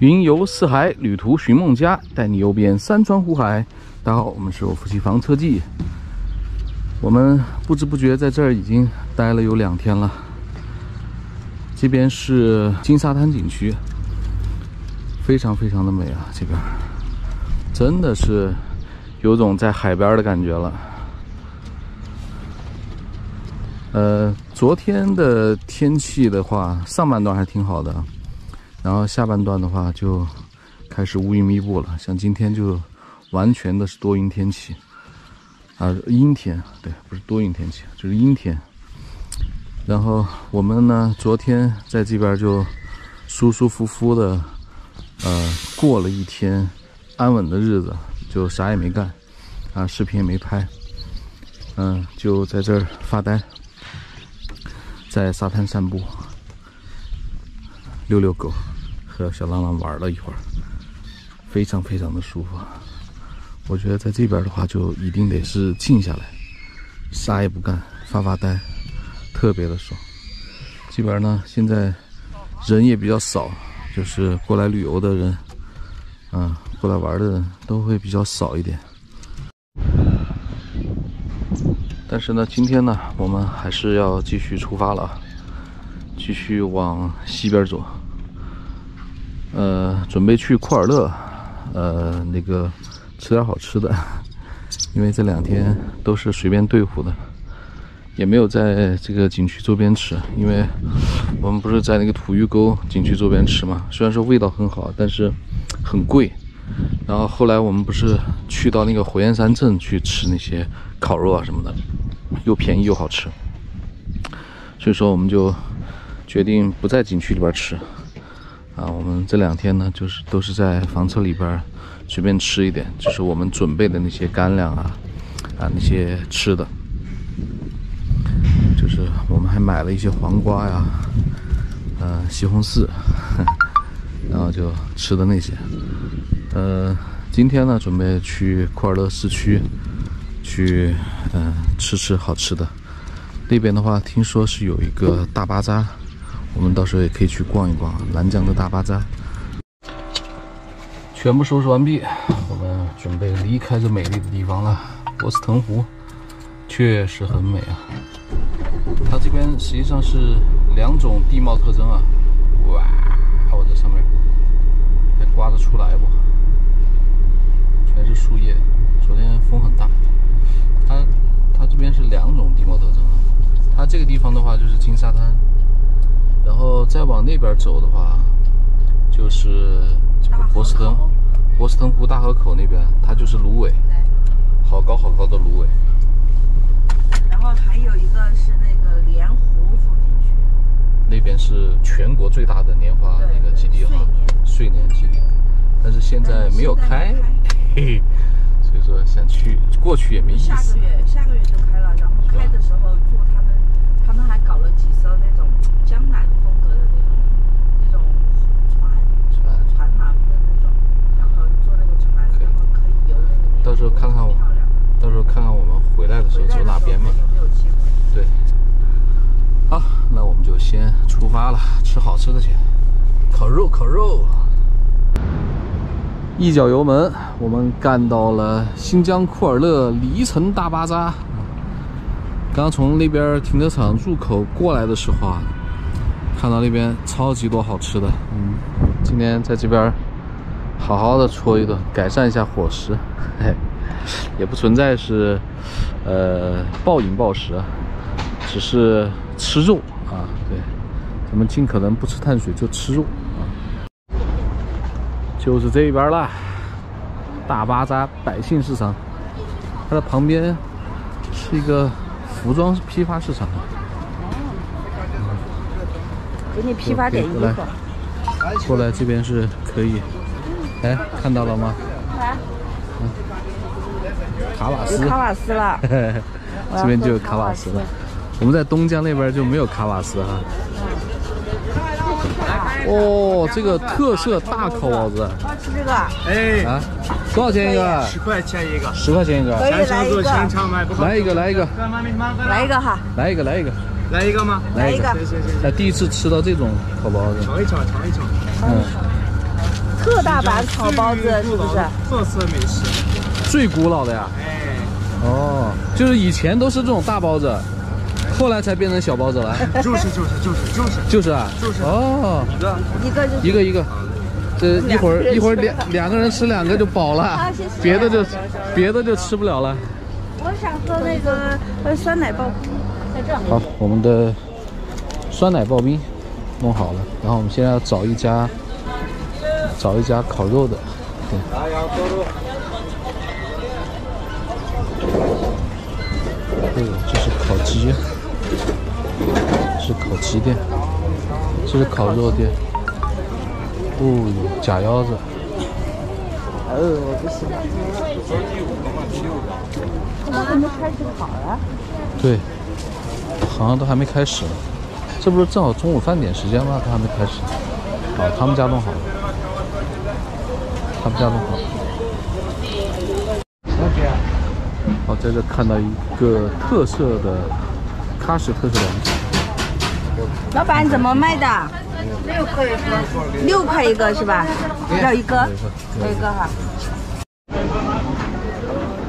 云游四海，旅途寻梦家，带你游遍山川湖海。大家好，我们是我夫妻房车记。我们不知不觉在这儿已经待了有两天了。这边是金沙滩景区，非常非常的美啊！这边真的是有种在海边的感觉了。呃，昨天的天气的话，上半段还挺好的。然后下半段的话就开始乌云密布了，像今天就完全的是多云天气，啊阴天，对，不是多云天气，就是阴天。然后我们呢，昨天在这边就舒舒服服的，呃，过了一天安稳的日子，就啥也没干，啊，视频也没拍，嗯，就在这儿发呆，在沙滩散步，遛遛狗。和小浪浪玩了一会儿，非常非常的舒服。我觉得在这边的话，就一定得是静下来，啥也不干，发发呆，特别的爽。这边呢，现在人也比较少，就是过来旅游的人，啊，过来玩的人都会比较少一点。但是呢，今天呢，我们还是要继续出发了，继续往西边走。呃，准备去库尔勒，呃，那个吃点好吃的，因为这两天都是随便对付的，也没有在这个景区周边吃，因为我们不是在那个土峪沟景区周边吃嘛，虽然说味道很好，但是很贵。然后后来我们不是去到那个火焰山镇去吃那些烤肉啊什么的，又便宜又好吃，所以说我们就决定不在景区里边吃。啊，我们这两天呢，就是都是在房车里边随便吃一点，就是我们准备的那些干粮啊，啊那些吃的，就是我们还买了一些黄瓜呀，呃西红柿，然后就吃的那些。呃，今天呢，准备去库尔勒市区去，嗯，吃吃好吃的。那边的话，听说是有一个大巴扎。我们到时候也可以去逛一逛南疆的大巴扎。全部收拾完毕，我们准备离开这美丽的地方了。博斯腾湖确实很美啊！它这边实际上是两种地貌特征啊。哇，我这上面还刮得出来不？全是树叶。昨天风很大。它它这边是两种地貌特征啊。它这个地方的话就是金沙滩。那边走的话，就是这个波斯登，波斯登湖大河口那边，它就是芦苇，好高好高的芦苇。然后还有一个是那个莲湖风景区，那边是全国最大的莲花那个基地哈，睡莲基地，但是现在没有开，嘿 嘿，所以说想去过去也没意思。下个月下个月就开了，然后开的时候坐他们，他们还搞了几艘那种江南。时候看看我，到时候看看我们回来的时候走哪边嘛。对，好，那我们就先出发了，吃好吃的去，烤肉，烤肉。一脚油门，我们干到了新疆库尔勒黎城大巴扎。刚从那边停车场入口过来的时候啊，看到那边超级多好吃的。嗯，今天在这边。好好的搓一顿，改善一下伙食，嘿，也不存在是，呃，暴饮暴食，只是吃肉啊，对，咱们尽可能不吃碳水，就吃肉啊，就是这边啦，大巴扎百姓市场，它的旁边是一个服装批发市场，给你批发点衣服，过来这边是可以。哎，看到了吗？卡瓦斯，卡瓦斯了。这边就有卡瓦斯了。我们在东江那边就没有卡瓦斯哈。哦，这个特色大烤包子。吃这个。哎。啊？多少钱一个？十块钱一个。十块钱一个。可以来一个。来一个，来一个。来一个哈。来一个，来一个。来一个吗？来一个。哎，第一次吃到这种烤包子。尝一尝，尝一尝。嗯。特大版烤包子，是不是？特色美食。最古老的呀。哎，哦，就是以前都是这种大包子，后来才变成小包子了。就是就是就是就是。就是啊。就是哦，一个一个就一个一个。这一会儿一会儿两两个人吃两个就饱了别的就别的就吃不了了。我想喝那个呃酸奶爆冰，在这。好，我们的酸奶刨冰弄好了，然后我们现在要找一家找一家烤肉的。对，哦，这是烤鸡，这是烤鸡店，这是烤肉店。哦，假腰子，呃，我不喜欢。他还没开始烤啊？对，好像都还没开始呢。这不是正好中午饭点时间吗？他还没开始。啊，他们家弄好了，他们家弄好了。好，在这看到一个特色的喀什特色凉皮，老板怎么卖的？六块一个。六块一个是吧？要一个，要一个哈。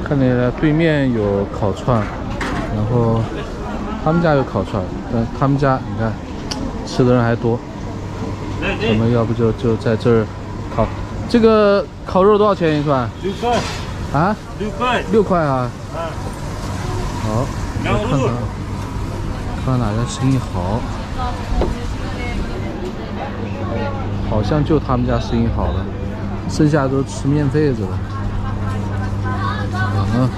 看见了对面有烤串，然后他们家有烤串，但他们家你看吃的人还多。我们要不就就在这儿烤。这个烤肉多少钱一串？六块，啊？六块。六块啊。好，我看看，看哪家生意好。好像就他们家生意好了，剩下都吃面费子了。嗯，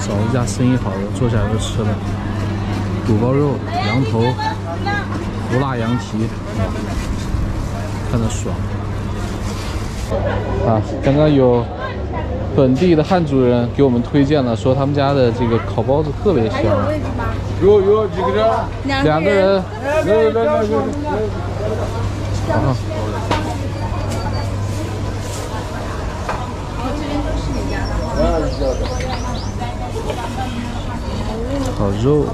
找一家生意好的，坐下来就吃了。肚包肉、羊头、胡辣羊蹄，看着爽。啊，刚刚有本地的汉族人给我们推荐了，说他们家的这个烤包子特别香。有有几个人？两个人，来来来来来。啊，烤肉，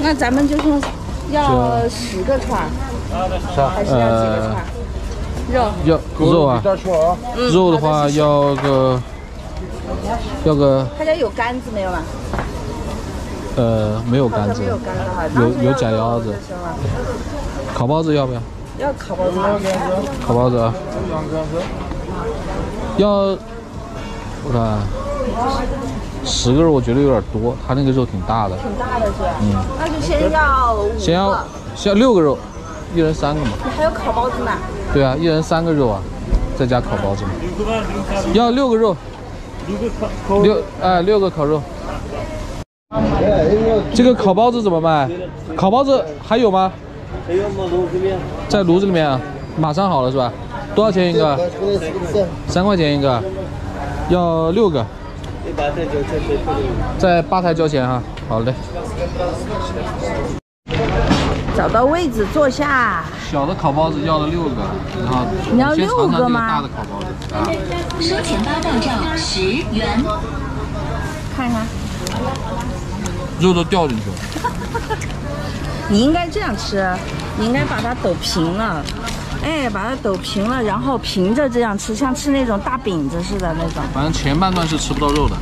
那咱们就是要十个串儿，还是要几个串儿？肉。要肉啊，肉的话要个要个他家有杆子没有啊？呃没有杆子，有有假腰子。烤包子要不要？要烤包子。吗？烤包子啊，要我看十个肉我觉得有点多，他那个肉挺大的，挺大的是吧？嗯，那就先要五个。先要先要六个肉，一人三个嘛。你还有烤包子呢？对啊，一人三个肉啊，再加烤包子嘛。要六个肉，六哎六个烤肉。这个烤包子怎么卖？烤包子还有吗？还有吗？炉子面。在炉子里面啊，马上好了是吧？多少钱一个？三块钱一个，要六个？在吧台交钱哈。好嘞。找到位置坐下。小的烤包子要了六个，然后你要六个吗大的烤包子啊。收钱八到账十元。看一看，肉都掉进去了。你应该这样吃，你应该把它抖平了，哎，把它抖平了，然后平着这样吃，像吃那种大饼子似的那种。反正前半段是吃不到肉的。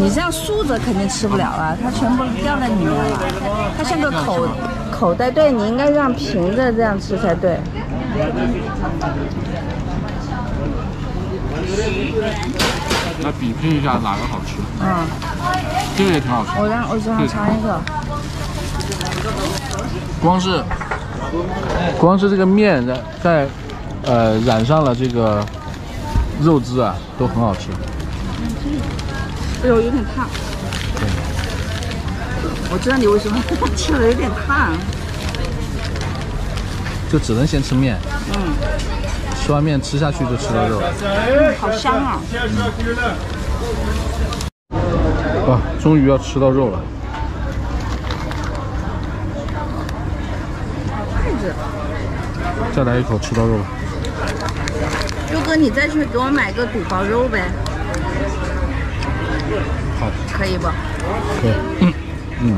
你这样竖着肯定吃不了啊，它全部掉在里面了。它像个口口袋，对你应该让平着这样吃才对。来比拼一下哪个好吃。嗯，这个也挺好吃。我让我想尝一个。光是光是这个面在在呃染上了这个肉汁啊，都很好吃。哎呦，有点烫。我知道你为什么 吃了有点烫。就只能先吃面，嗯，吃完面吃下去就吃到肉。嗯好香啊！哇，终于要吃到肉了。筷子。再来一口吃到肉了。肉哥，你再去给我买个肚包肉呗，好，可以不？对，嗯嗯。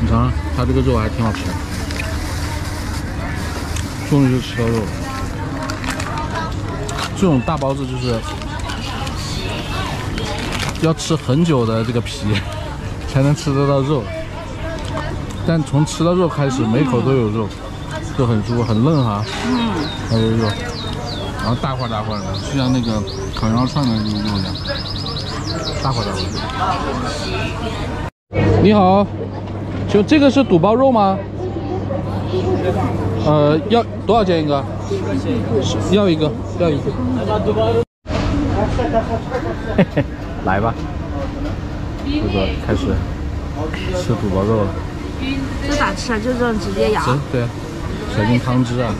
你尝尝，它它这个肉还挺好吃的，终于是吃到肉了。这种大包子就是要吃很久的这个皮，才能吃得到肉。但从吃到肉开始，每口都有肉，就很舒服，很嫩哈。嗯，还有肉，然后大块大块的，就像那个烤羊肉串的那个肉一样，大块大块。你好，就这个是肚包肉吗？呃，要多少钱一个？是要一个，要一个。嘿嘿，来吧，这个开始吃肚包肉了。这咋吃啊？就这种直接咬？吃，对啊，小进汤汁啊，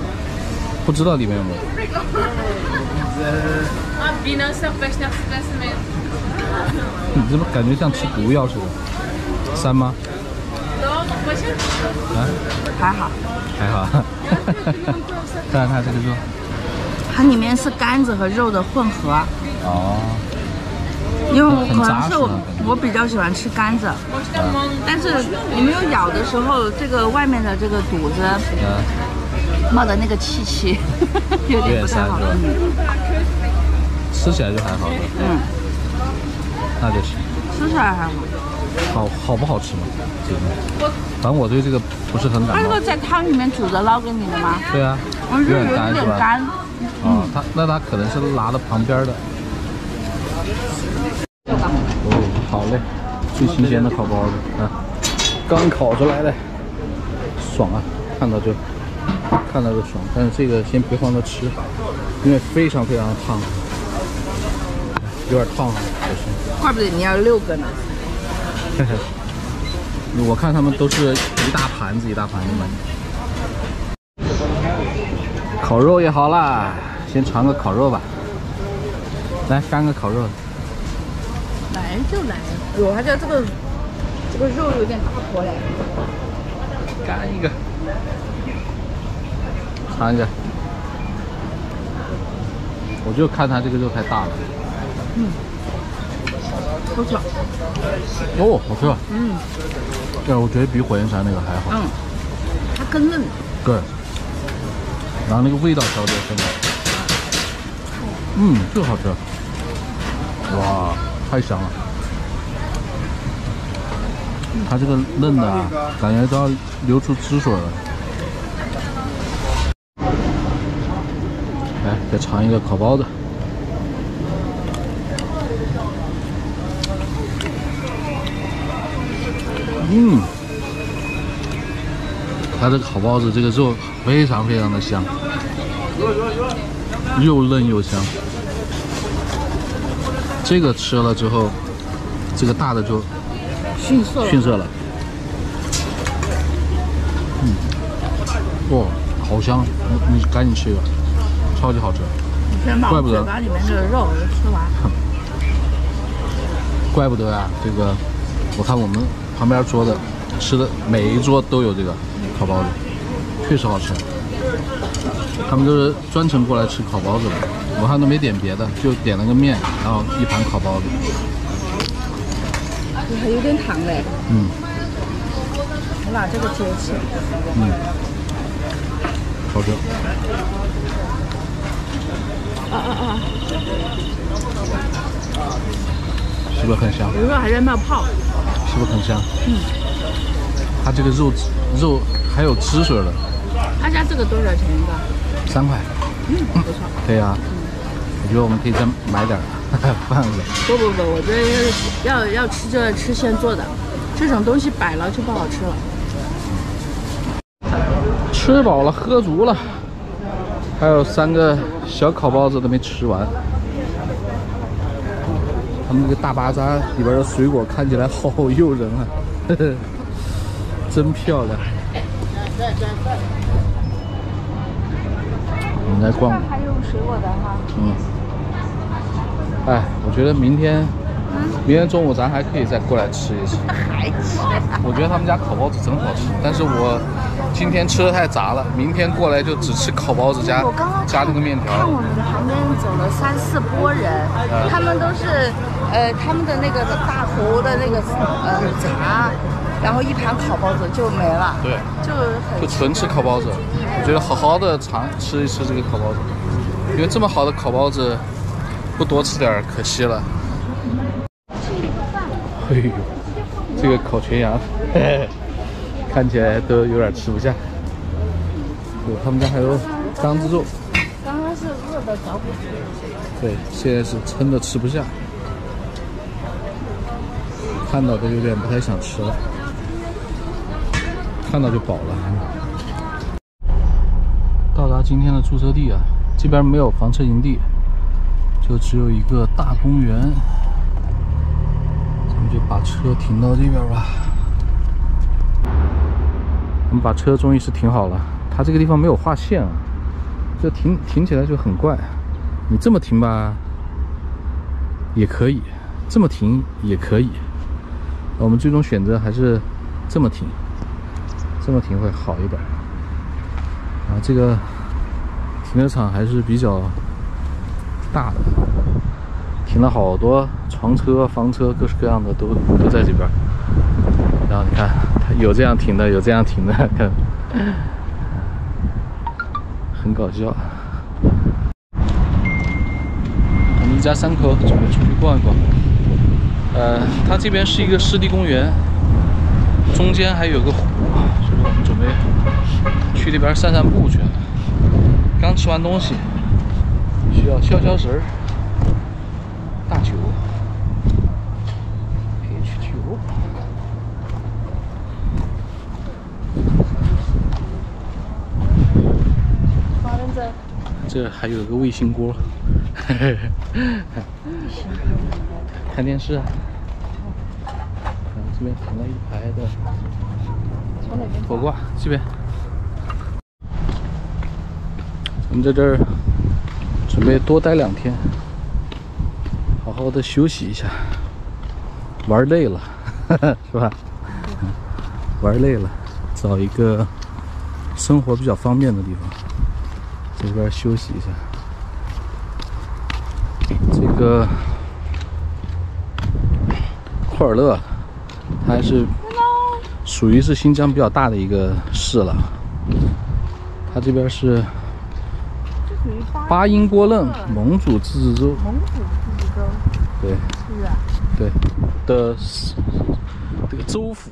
不知道里面有没有。你怎么感觉像吃毒药似的？三吗?啊，还好，还好。看看它这个肉。它里面是肝子和肉的混合，哦，因为我可能是我我比较喜欢吃肝子，但是你没有咬的时候，这个外面的这个肚子呃，冒的那个气气，有点不太好有点膻是吧嗯吃起来就还好的，嗯，那就行。吃起来还好。好好不好吃嘛？这个，反正我对这个不是很感冒它这个。在汤里面煮着捞给你的吗？对啊，我觉得有点干是吧？点干。哦，它那它可能是拿的旁边的。哦，好嘞，最新鲜的烤包子啊，刚烤出来的，爽啊！看到就看到就爽，但是这个先别放着吃，因为非常非常烫，有点烫啊，就是。怪不得你要六个呢。嘿嘿，我看他们都是一大盘子一大盘子买。烤肉也好啦，先尝个烤肉吧。来干个烤肉，来就来。我还觉得这个这个肉有点大坨嘞。干一个，尝一下。我就看它这个肉太大了。嗯，好吃。哦，好吃。嗯对，我觉得比火焰山那个还好。嗯，它更嫩。对。然后那个味道调的很好。嗯，这个好吃。哇，太香了。它这个嫩的啊，感觉都要流出汁水了。再尝一个烤包子。嗯，它这个烤包子这个肉非常非常的香，又嫩又香。这个吃了之后，这个大的就逊色了。逊色了。嗯，哇，好香！你你赶紧吃一个，超级好吃。怪不得嘴巴里面这个肉吃完。怪不得啊，这个我看我们旁边桌的吃的每一桌都有这个烤包子，确实好吃。他们都是专程过来吃烤包子的，我看都没点别的，就点了个面，然后一盘烤包子。还有点烫嘞。嗯我拿这个接吃。嗯，好吃。啊啊啊！是不是很香？有时候还在冒泡。是不是很香？嗯。它这个肉肉还有汁水的，他家这个多少钱一个？三块。嗯，不错。可以啊，我觉得我们可以再买点儿 放着。不不不，我觉得要要吃就要吃现做的，这种东西摆了就不好吃了。吃饱了，喝足了，还有三个小烤包子都没吃完。他们这个大巴扎里边的水果看起来好诱人啊，呵呵，真漂亮。我们来逛逛，还有水果的哈。嗯。哎，我觉得明天，明天中午咱还可以再过来吃一吃。还吃？我觉得他们家烤包子真好吃，但是我今天吃的太杂了，明天过来就只吃烤包子加我刚刚加那个面条看。我们旁边走了三四波人，他们都是呃他们的那个大壶的那个呃茶然后一盘烤包子就没了，对，就很就纯吃烤包子。我觉得好好的尝吃一吃这个烤包子，因为这么好的烤包子，不多吃点可惜了。哎呦，这个烤全羊，嘿 嘿看起来都有点吃不下。有他们家还有缸子肉，对，现在是撑的吃不下，看到都有点不太想吃了，看到就饱了。到达今天的驻车地啊，这边没有房车营地，就只有一个大公园，咱们就把车停到这边吧。我们把车终于是停好了，它这个地方没有划线啊，这停停起来就很怪。你这么停吧，也可以；这么停也可以。我们最终选择还是这么停，这么停会好一点。啊，这个停车场还是比较大的，停了好多床车、房车，各式各样的都都在这边。然后你看，它有这样停的，有这样停的，看，很搞笑。我们一家三口准备出去逛一逛。呃，它这边是一个湿地公园，中间还有个湖，所以我们准备去那边散散步去。刚吃完东西，需要消消食儿。大酒，H 九。发生在这还有个卫星锅，看电视啊。然后这边停了一排的火挂，这边。我们在这儿准备多待两天，好好的休息一下。玩累了，是吧？玩累了，找一个生活比较方便的地方。这边休息一下。这个库尔勒，它还是属于是新疆比较大的一个市了。它这边是巴巴音郭楞蒙古自治州，蒙古自治州，对是啊？对的这个州府